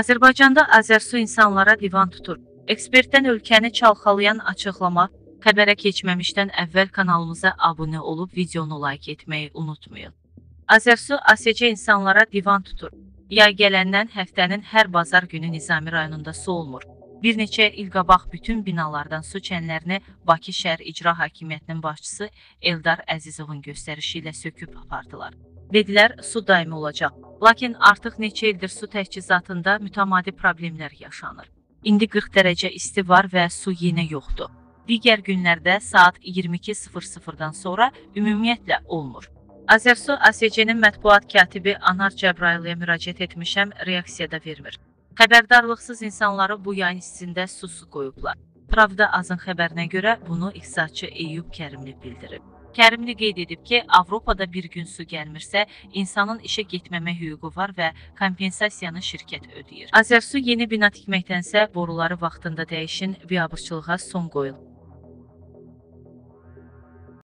Azərbaycanda Azərsu insanlara divan tutur. Ekspertdən ölkəni çalxalayan açıqlama xəbərə keçməmişdən əvvəl kanalımıza abunə olub videonu like etməyi unutmayın. Azərsu ASC insanlara divan tutur. Yay gələndən həftənin hər bazar günü Nizami rayonunda su olmur. Bir neçə il qabaq bütün binalardan su çənlərini Bakı şəhər İcra Hakimiyyətinin başçısı Eldar Əzizovun göstərişi ilə söküb apardılar. Dedilər, su daimi olacaq. Lakin artıq neçə ildir su təchizatında mütəmadi problemlər yaşanır. İndi 40 dərəcə isti var və su yenə yoxdur. Digər günlərdə saat 22:00-dan sonra ümumiyyətlə olmur. Azərsu ASC-nin mətbuat katibi Anar Cəbrayılıya müraciət etmişəm, reaksiya da vermir. Xəbərdarlıqsız insanları bu yayın istində susuz qoyublar. Pravda Azın xəbərinə görə bunu iqtisadçı Eyüb Kərimli bildirib. Kərimli qeyd edib ki, Avropada bir gün su gəlmirsə, insanın işə getməmə hüququ var və kompensasiyanı şirkət ödəyir. Azərsu yeni bina tikməkdənsə boruları vaxtında dəyişin, biabırçılığa son qoyul.